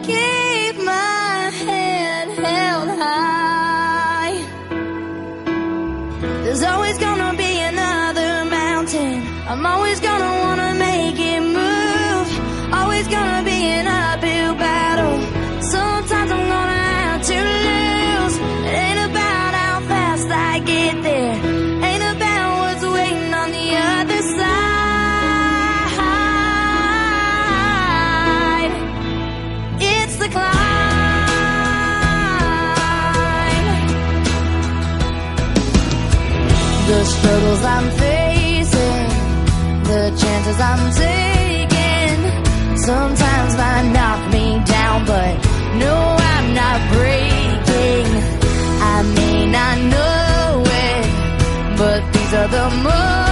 Keep my head held high. There's always gonna be another mountain. I'm always gonna wanna make it move. Always gonna be The struggles I'm facing, the chances I'm taking, sometimes might knock me down, but no, I'm not breaking. I may not know it, but these are the moments